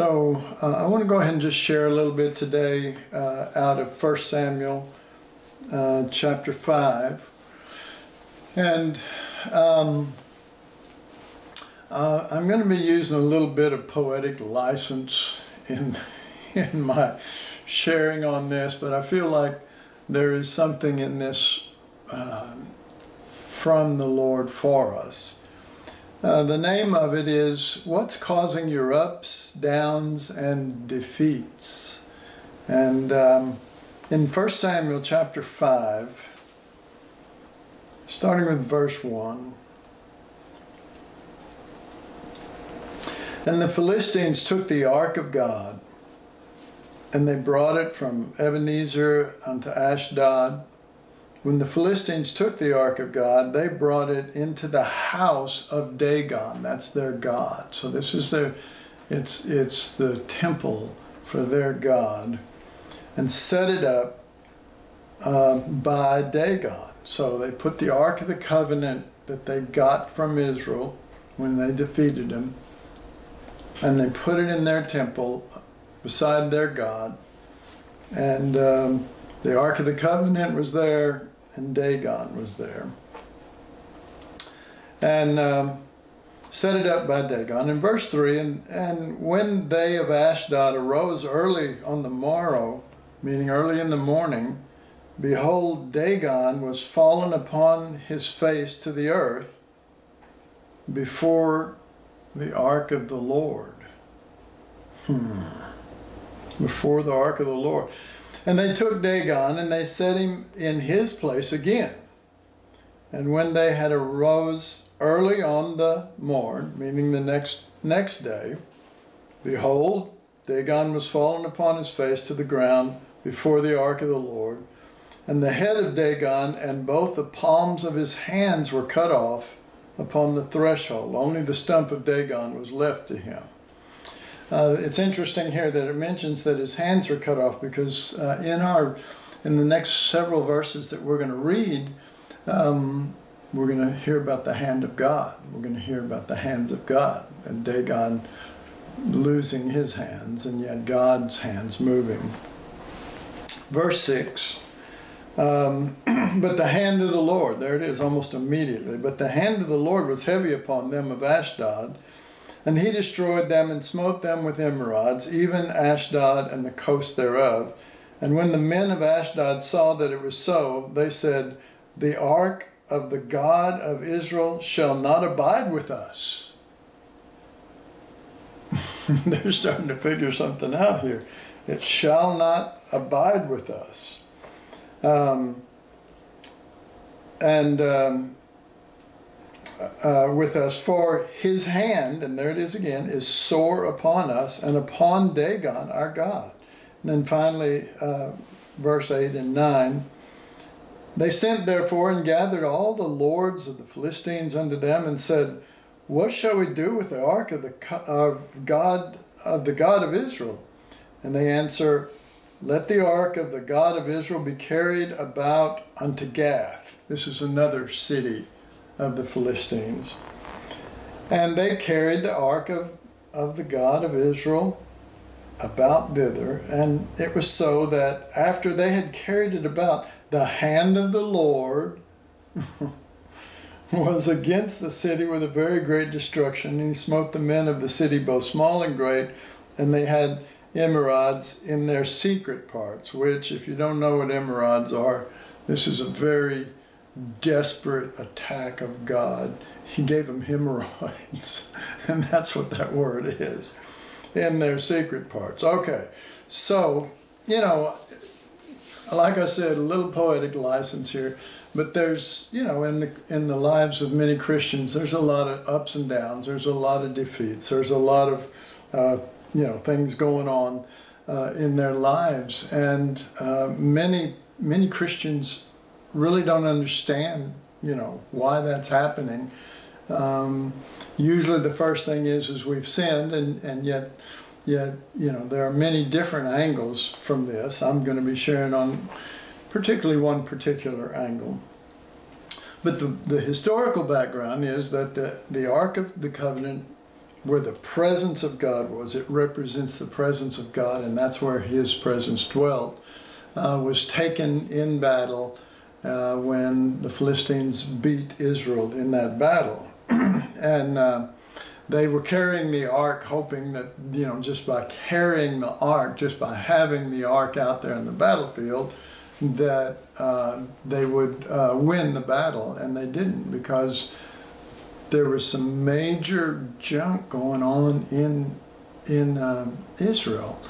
So uh, I want to go ahead and just share a little bit today uh, out of 1 Samuel uh, chapter 5. And um, uh, I'm going to be using a little bit of poetic license in, in my sharing on this, but I feel like there is something in this uh, from the Lord for us. Uh, the name of it is What's Causing Your Ups, Downs, and Defeats? And um, in 1 Samuel chapter 5, starting with verse 1. And the Philistines took the ark of God, and they brought it from Ebenezer unto Ashdod when the Philistines took the ark of God, they brought it into the house of Dagon. That's their god. So this is their, it's it's the temple for their god, and set it up uh, by Dagon. So they put the ark of the covenant that they got from Israel when they defeated him, and they put it in their temple beside their god, and. Um, the Ark of the Covenant was there, and Dagon was there. And um, set it up by Dagon. In verse 3, and, and when they of Ashdod arose early on the morrow, meaning early in the morning, behold, Dagon was fallen upon his face to the earth before the ark of the Lord. Hmm. Before the ark of the Lord. And they took Dagon and they set him in his place again. And when they had arose early on the morn, meaning the next next day, behold, Dagon was fallen upon his face to the ground before the ark of the Lord. And the head of Dagon and both the palms of his hands were cut off upon the threshold. Only the stump of Dagon was left to him. Uh, it's interesting here that it mentions that his hands were cut off because uh, in our in the next several verses that we're going to read, um, we're going to hear about the hand of God. We're going to hear about the hands of God and Dagon losing his hands and yet God's hands moving. Verse 6. Um, but the hand of the Lord, there it is almost immediately. But the hand of the Lord was heavy upon them of Ashdod, and he destroyed them and smote them with emerods, even Ashdod and the coast thereof. And when the men of Ashdod saw that it was so, they said, The ark of the God of Israel shall not abide with us. They're starting to figure something out here. It shall not abide with us. Um, and um, uh, with us, for his hand, and there it is again, is sore upon us and upon Dagon, our God. And then finally, uh, verse 8 and 9. They sent therefore and gathered all the lords of the Philistines unto them and said, What shall we do with the ark of the of God of the God of Israel? And they answer, Let the ark of the God of Israel be carried about unto Gath. This is another city of the Philistines. And they carried the ark of, of the God of Israel about thither. And it was so that after they had carried it about, the hand of the Lord was against the city with a very great destruction. And he smote the men of the city, both small and great, and they had emerods in their secret parts, which, if you don't know what emerods are, this is a very desperate attack of God. He gave them hemorrhoids, and that's what that word is in their secret parts. Okay, so, you know, like I said, a little poetic license here, but there's, you know, in the, in the lives of many Christians, there's a lot of ups and downs, there's a lot of defeats, there's a lot of, uh, you know, things going on uh, in their lives, and uh, many, many Christians really don't understand, you know, why that's happening. Um, usually the first thing is is we've sinned, and, and yet, yet you know there are many different angles from this. I'm going to be sharing on particularly one particular angle. But the, the historical background is that the, the Ark of the Covenant where the presence of God was. It represents the presence of God, and that's where His presence dwelt. Uh, was taken in battle uh, when the Philistines beat Israel in that battle, and uh, they were carrying the ark, hoping that you know just by carrying the ark, just by having the ark out there in the battlefield, that uh, they would uh, win the battle, and they didn't because there was some major junk going on in in uh, Israel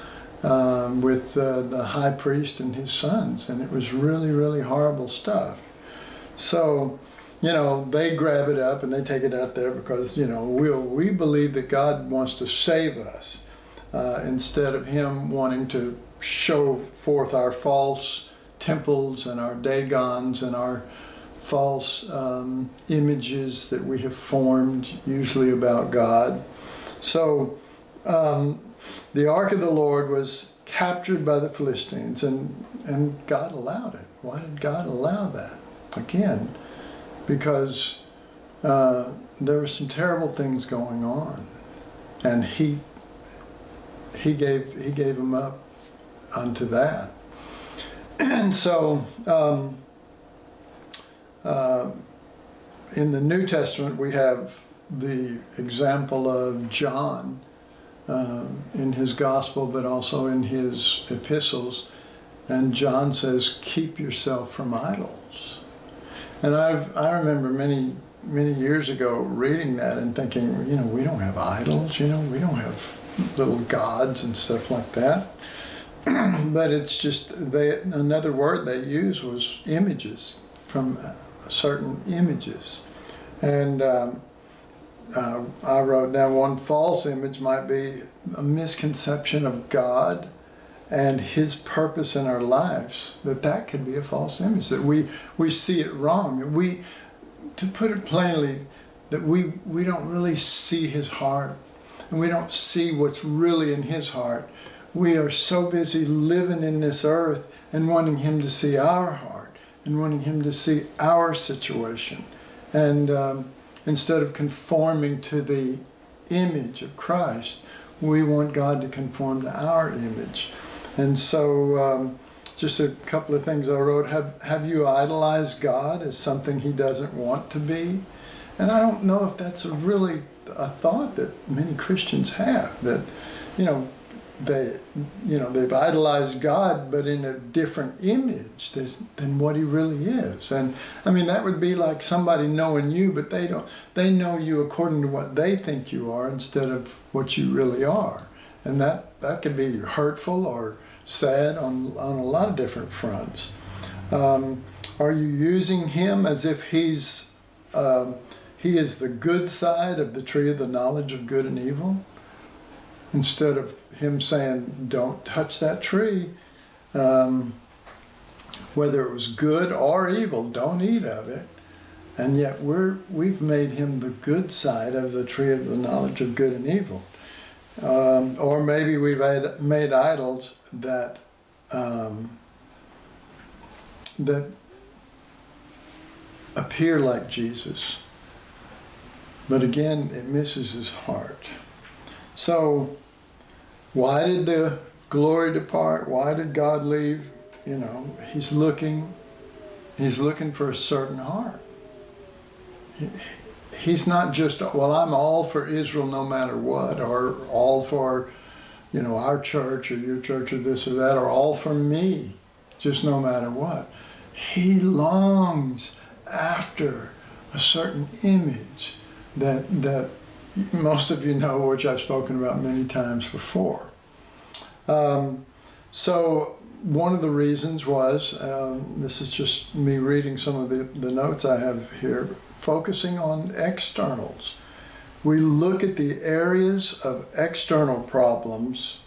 um, with uh, the high priest and his sons, and it was really really horrible stuff. So, you know, they grab it up and they take it out there because you know we we believe that God wants to save us uh, instead of Him wanting to show forth our false temples and our dagons and our false um, images that we have formed, usually about God. So um, the ark of the Lord was captured by the Philistines, and, and God allowed it. Why did God allow that? Again, because uh, there were some terrible things going on, and He He gave He gave him up unto that. And so. Um, uh, in the New Testament, we have the example of John uh, in his gospel, but also in his epistles. And John says, "Keep yourself from idols." And I've I remember many many years ago reading that and thinking, you know, we don't have idols. You know, we don't have little gods and stuff like that. but it's just they another word they use was images from certain images. And um, uh, I wrote down one false image might be a misconception of God and his purpose in our lives that that could be a false image that we we see it wrong that we to put it plainly that we we don't really see his heart and we don't see what's really in his heart we are so busy living in this earth and wanting him to see our heart and wanting Him to see our situation. And um, instead of conforming to the image of Christ, we want God to conform to our image. And so, um, just a couple of things I wrote. Have, have you idolized God as something He doesn't want to be? And I don't know if that's a really a thought that many Christians have. That, you know, they you know they've idolized God but in a different image than, than what he really is. And I mean that would be like somebody knowing you but they don't they know you according to what they think you are instead of what you really are. And that that can be hurtful or sad on on a lot of different fronts. Um, are you using him as if he's um, he is the good side of the tree of the knowledge of good and evil instead of him saying, "Don't touch that tree," um, whether it was good or evil, don't eat of it. And yet we're we've made him the good side of the tree of the knowledge of good and evil, um, or maybe we've made idols that um, that appear like Jesus, but again it misses his heart. So why did the glory depart? Why did God leave? You know, he's looking, he's looking for a certain heart. He's not just, well, I'm all for Israel no matter what, or all for, you know, our church or your church or this or that, or all for me, just no matter what. He longs after a certain image that, that most of you know, which I've spoken about many times before. Um, so one of the reasons was, um, this is just me reading some of the, the notes I have here, focusing on externals. We look at the areas of external problems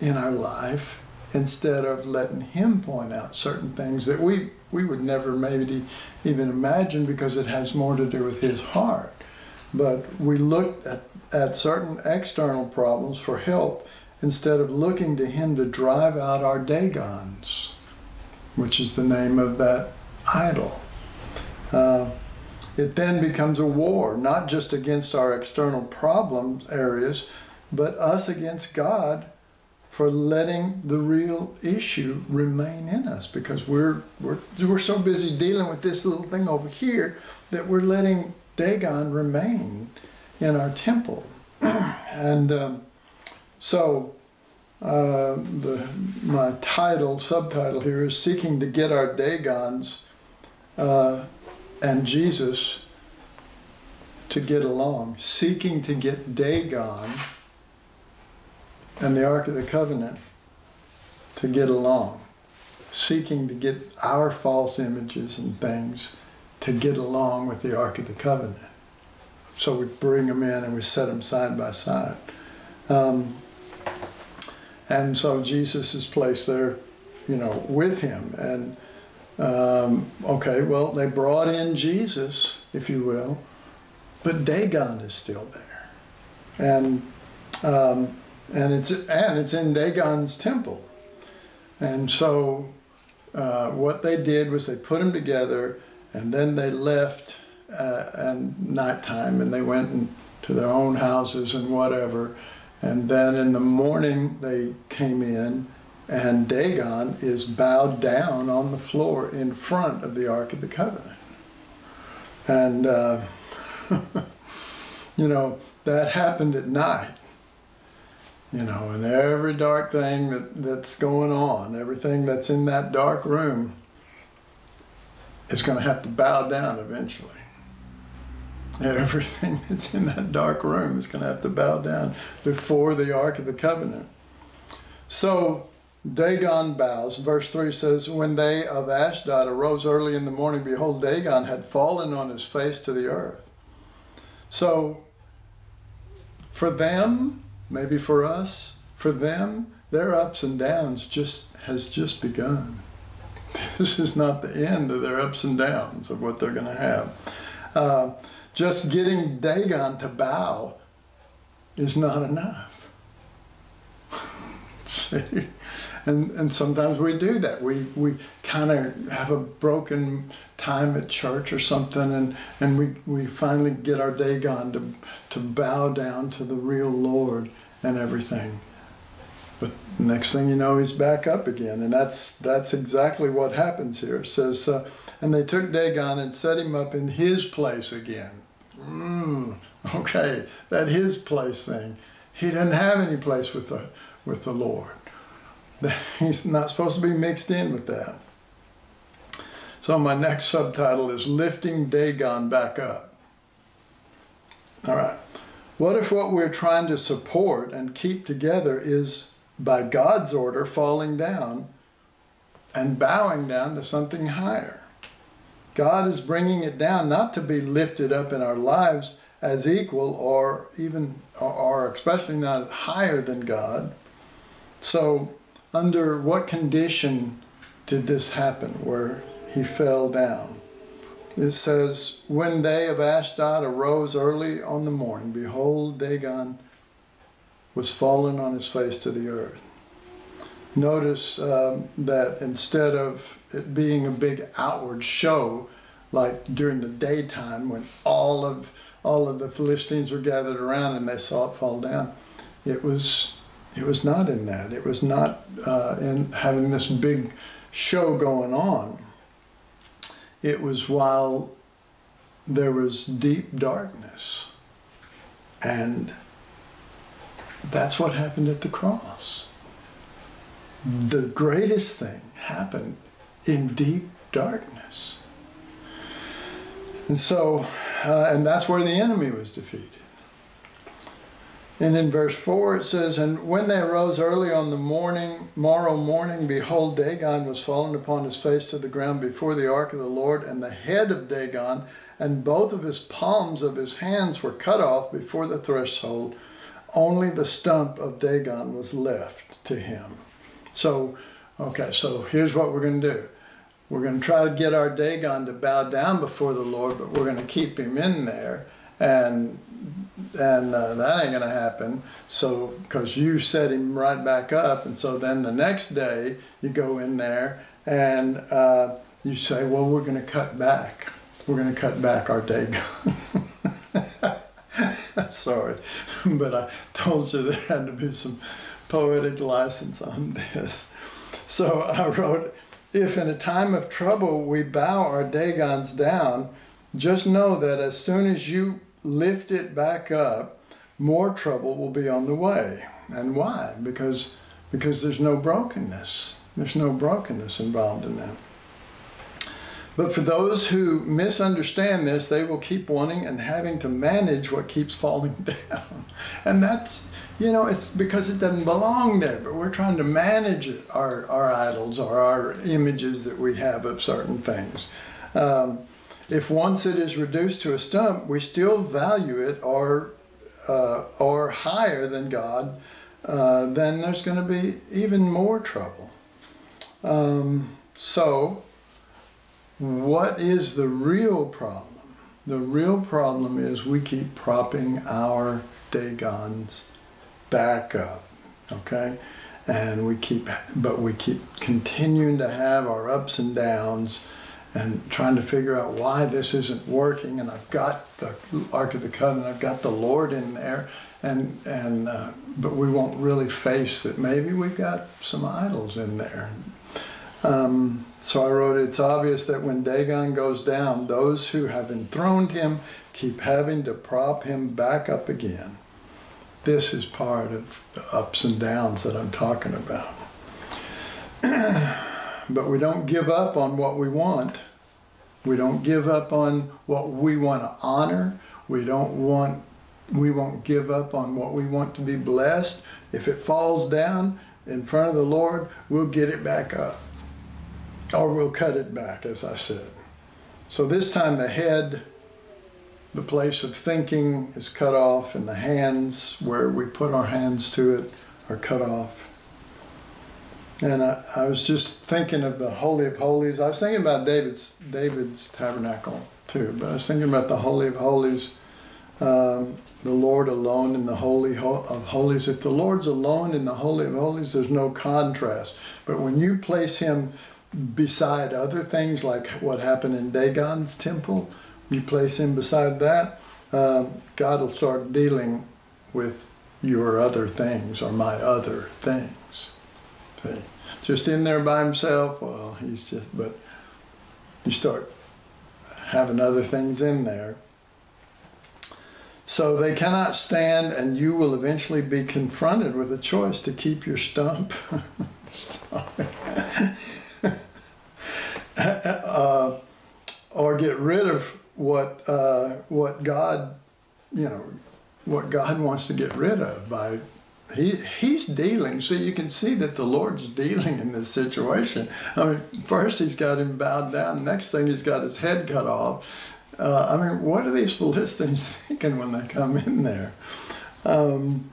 in our life instead of letting him point out certain things that we, we would never maybe even imagine because it has more to do with his heart. But we look at, at certain external problems for help instead of looking to him to drive out our Dagons, which is the name of that idol. Uh, it then becomes a war, not just against our external problem areas, but us against God for letting the real issue remain in us because we're, we're, we're so busy dealing with this little thing over here that we're letting Dagon remain in our temple. and um, so uh, the, my title, subtitle here is Seeking to Get Our Dagons uh, and Jesus to Get Along. Seeking to get Dagon and the Ark of the Covenant to get along. Seeking to get our false images and things to get along with the Ark of the Covenant. So we bring them in and we set them side by side. Um, and so Jesus is placed there, you know, with him. And um, okay, well, they brought in Jesus, if you will, but Dagon is still there, and um, and it's and it's in Dagon's temple, and so uh, what they did was they put them together, and then they left uh, and nighttime, and they went to their own houses and whatever. And then in the morning they came in, and Dagon is bowed down on the floor in front of the Ark of the Covenant. And, uh, you know, that happened at night. You know, and every dark thing that, that's going on, everything that's in that dark room is going to have to bow down eventually. Everything that's in that dark room is going to have to bow down before the Ark of the Covenant. So Dagon bows. Verse 3 says, When they of Ashdod arose early in the morning, behold, Dagon had fallen on his face to the earth. So for them, maybe for us, for them, their ups and downs just has just begun. This is not the end of their ups and downs of what they're going to have. Uh, just getting Dagon to bow is not enough. See? And, and sometimes we do that. We, we kind of have a broken time at church or something, and, and we, we finally get our Dagon to, to bow down to the real Lord and everything. But next thing you know, he's back up again. And that's, that's exactly what happens here. It says, uh, And they took Dagon and set him up in his place again. Mm, okay, that his place thing. He doesn't have any place with the with the Lord. He's not supposed to be mixed in with that. So my next subtitle is Lifting Dagon Back Up. All right. What if what we're trying to support and keep together is by God's order falling down and bowing down to something higher? God is bringing it down not to be lifted up in our lives as equal or even, or, especially not higher than God. So, under what condition did this happen where he fell down? It says, When they of Ashdod arose early on the morning, behold, Dagon was fallen on his face to the earth. Notice um, that instead of it being a big outward show, like during the daytime when all of all of the Philistines were gathered around and they saw it fall down, it was it was not in that. It was not uh, in having this big show going on. It was while there was deep darkness. And that's what happened at the cross the greatest thing happened in deep darkness. And so, uh, and that's where the enemy was defeated. And in verse 4 it says, And when they arose early on the morning, morrow morning, behold, Dagon was fallen upon his face to the ground before the ark of the Lord, and the head of Dagon and both of his palms of his hands were cut off before the threshold. Only the stump of Dagon was left to him. So, okay, so here's what we're going to do. We're going to try to get our Dagon to bow down before the Lord, but we're going to keep him in there. And and uh, that ain't going to happen. So, because you set him right back up. And so then the next day you go in there and uh, you say, well, we're going to cut back we're going to cut back our Dagon. Sorry, but I told you there had to be some poetic license on this. So I wrote, if in a time of trouble we bow our Dagons down, just know that as soon as you lift it back up, more trouble will be on the way. And why? Because because there's no brokenness. There's no brokenness involved in that. But for those who misunderstand this, they will keep wanting and having to manage what keeps falling down. And that's, you know, it's because it doesn't belong there, but we're trying to manage our, our idols or our images that we have of certain things. Um, if once it is reduced to a stump, we still value it or, uh, or higher than God, uh, then there's going to be even more trouble. Um, so, what is the real problem? The real problem is we keep propping our Dagons back up, okay? And we keep, but we keep continuing to have our ups and downs and trying to figure out why this isn't working. And I've got the Ark of the Covenant, I've got the Lord in there, and and uh, but we won't really face that maybe we've got some idols in there. Um, so I wrote, it's obvious that when Dagon goes down, those who have enthroned him keep having to prop him back up again. This is part of the ups and downs that I'm talking about. but we don't give up on what we want. We don't give up on what we want to honor. We don't want we won't give up on what we want to be blessed. If it falls down in front of the Lord, we'll get it back up. Or we'll cut it back, as I said. So this time the head, the place of thinking, is cut off, and the hands, where we put our hands to it, are cut off. And I, I was just thinking of the Holy of Holies. I was thinking about David's David's tabernacle too, but I was thinking about the Holy of Holies um, the Lord alone in the Holy of Holies. If the Lord's alone in the Holy of Holies, there's no contrast. But when you place Him beside other things, like what happened in Dagon's temple, you place Him beside that, um, God will start dealing with your other things or my other things. See? Just in there by himself, well, he's just, but you start having other things in there so they cannot stand, and you will eventually be confronted with a choice to keep your stump. uh, or get rid of what uh, what God, you know, what God wants to get rid of by he he's dealing. So you can see that the Lord's dealing in this situation. I mean, first he's got him bowed down. Next thing he's got his head cut off. Uh, I mean, what are these Philistines thinking when they come in there? Um,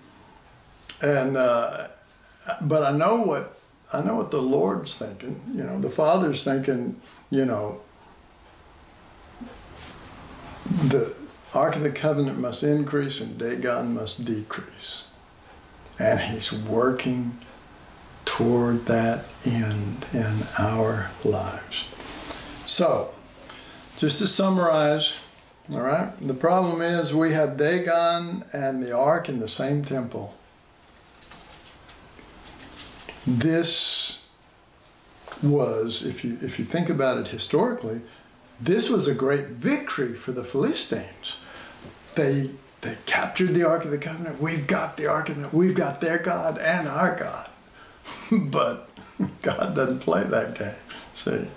and uh, but I know what I know what the Lord's thinking. You know, the Father's thinking. You know, the Ark of the Covenant must increase and Dagon must decrease, and He's working toward that end in our lives. So just to summarize, all right, the problem is we have Dagon and the ark in the same temple. This was, if you, if you think about it historically, this was a great victory for the Philistines. They, they captured the Ark of the Covenant. We've got the Ark of the We've got their God and our God. but God doesn't play that game. See?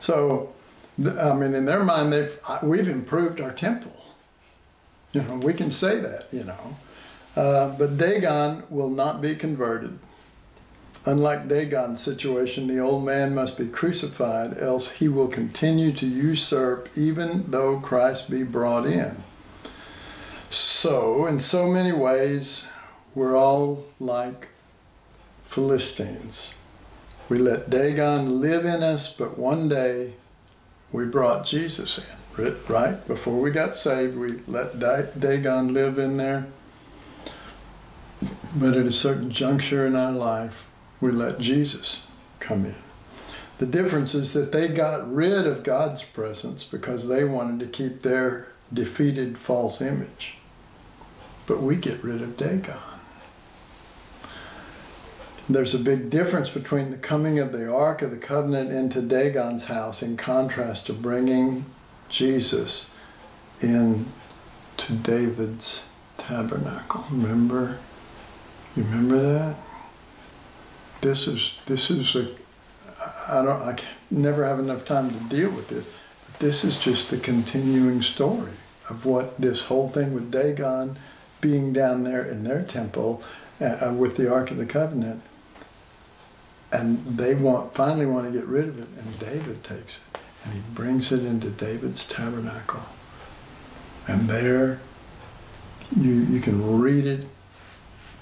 So I mean, in their mind, they've we've improved our temple. You know, we can say that. You know, uh, but Dagon will not be converted. Unlike Dagon's situation, the old man must be crucified, else he will continue to usurp even though Christ be brought in. So, in so many ways, we're all like Philistines. We let Dagon live in us, but one day we brought Jesus in, right? Before we got saved, we let Dagon live in there. But at a certain juncture in our life, we let Jesus come in. The difference is that they got rid of God's presence because they wanted to keep their defeated false image. But we get rid of Dagon. There's a big difference between the coming of the Ark of the Covenant into Dagon's house in contrast to bringing Jesus in to David's tabernacle. Remember? You remember that? This is this is a I don't I never have enough time to deal with this. But this is just the continuing story of what this whole thing with Dagon being down there in their temple uh, with the Ark of the Covenant and they want finally want to get rid of it and david takes it and he brings it into david's tabernacle and there you you can read it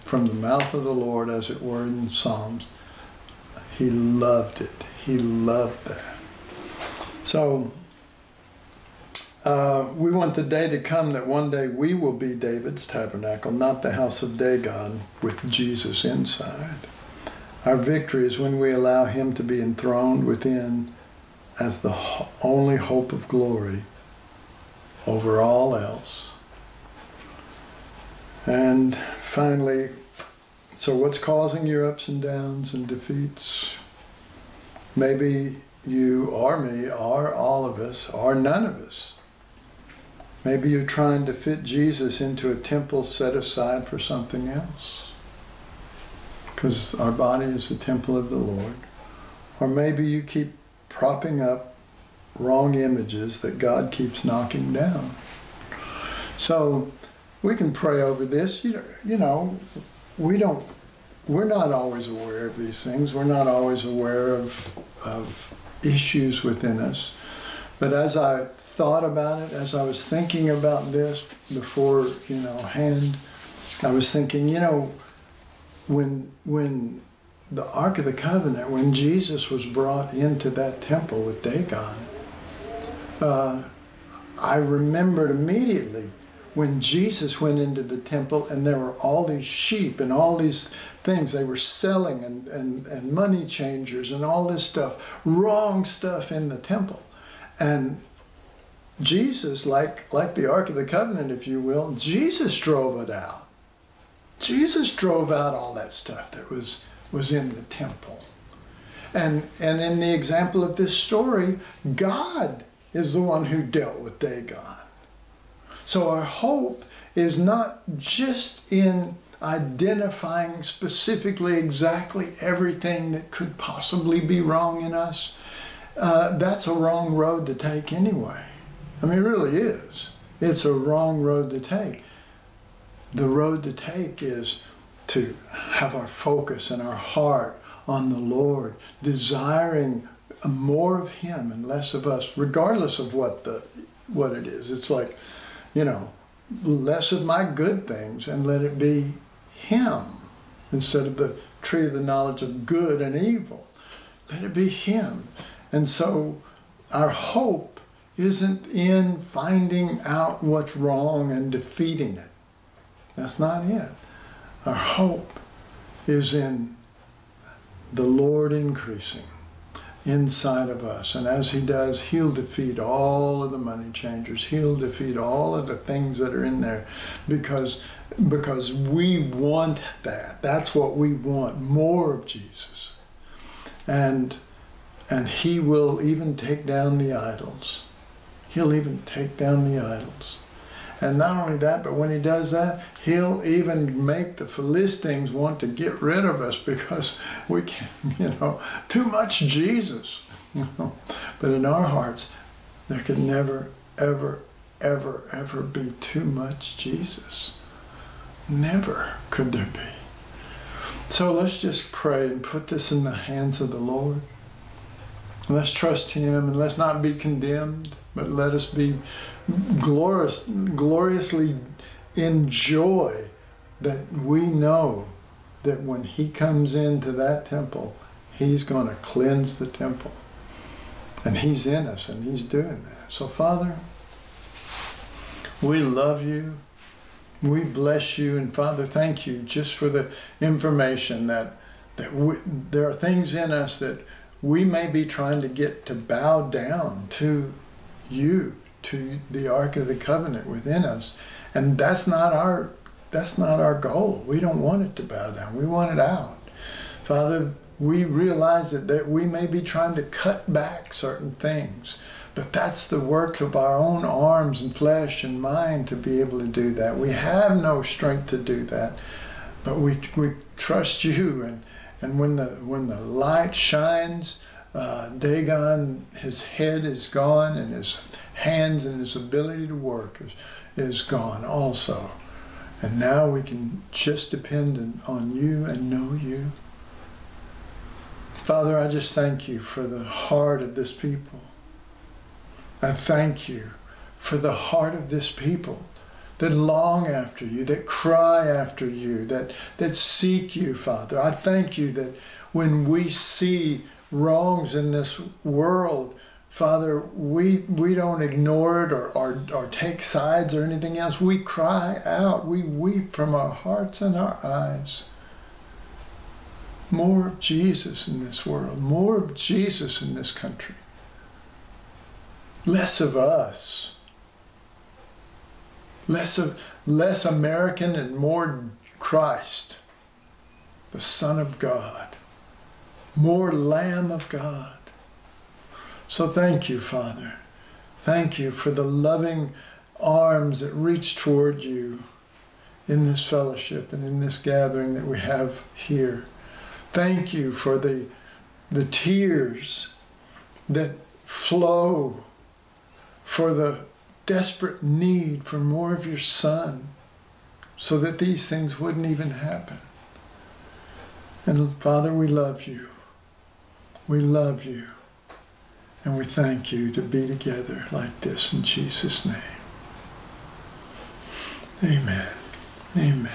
from the mouth of the lord as it were in psalms he loved it he loved that so uh, we want the day to come that one day we will be David's tabernacle, not the house of Dagon with Jesus inside. Our victory is when we allow Him to be enthroned within as the only hope of glory over all else. And finally, so what's causing your ups and downs and defeats? Maybe you or me or all of us or none of us. Maybe you're trying to fit Jesus into a temple set aside for something else because our body is the temple of the Lord. Or maybe you keep propping up wrong images that God keeps knocking down. So we can pray over this. You know, you know, we don't. We're not always aware of these things. We're not always aware of of issues within us. But as I thought about it, as I was thinking about this before, you know, hand, I was thinking, you know, when when the Ark of the Covenant, when Jesus was brought into that temple with Dagon, uh, I remembered immediately when Jesus went into the temple and there were all these sheep and all these things they were selling and, and, and money changers and all this stuff, wrong stuff in the temple. And Jesus, like, like the Ark of the Covenant, if you will, Jesus drove it out. Jesus drove out all that stuff that was, was in the temple. And, and in the example of this story, God is the one who dealt with Dagon. So our hope is not just in identifying specifically exactly everything that could possibly be wrong in us. Uh, that's a wrong road to take anyway. I mean, it really is. It's a wrong road to take the road to take is to have our focus and our heart on the Lord, desiring more of Him and less of us, regardless of what the what it is. It's like, you know, less of my good things and let it be Him instead of the tree of the knowledge of good and evil. Let it be Him. And so our hope isn't in finding out what's wrong and defeating it. That's not it. Our hope is in the Lord increasing inside of us. And as He does, He'll defeat all of the money changers. He'll defeat all of the things that are in there because, because we want that. That's what we want more of Jesus. And, and He will even take down the idols. He'll even take down the idols. And not only that, but when he does that, he'll even make the Philistines want to get rid of us because we can, you know, too much Jesus. but in our hearts, there can never, ever, ever, ever be too much Jesus. Never could there be. So let's just pray and put this in the hands of the Lord. Let's trust Him and let's not be condemned, but let us be glorious, gloriously enjoy that we know that when He comes into that temple, He's going to cleanse the temple. And He's in us and He's doing that. So, Father, we love you. We bless you. And, Father, thank you just for the information that, that we, there are things in us that we may be trying to get to bow down to you, to the Ark of the Covenant within us. And that's not our that's not our goal. We don't want it to bow down. We want it out. Father, we realize that, that we may be trying to cut back certain things, but that's the work of our own arms and flesh and mind to be able to do that. We have no strength to do that, but we, we trust you. And, and when, the, when the light shines, uh, Dagon, his head is gone, and his hands and his ability to work is, is gone also. And now we can just depend on you and know you. Father, I just thank you for the heart of this people. I thank you for the heart of this people that long after you, that cry after you, that, that seek you, Father. I thank you that when we see wrongs in this world, Father, we, we don't ignore it or, or, or take sides or anything else. We cry out. We weep from our hearts and our eyes. More of Jesus in this world, more of Jesus in this country, less of us, less of less American and more Christ, the Son of God, more Lamb of God. So thank you, Father. Thank you for the loving arms that reach toward you in this fellowship and in this gathering that we have here. Thank you for the, the tears that flow for the desperate need for more of your Son so that these things wouldn't even happen. And Father, we love you. We love you. And we thank you to be together like this in Jesus' name. Amen. Amen.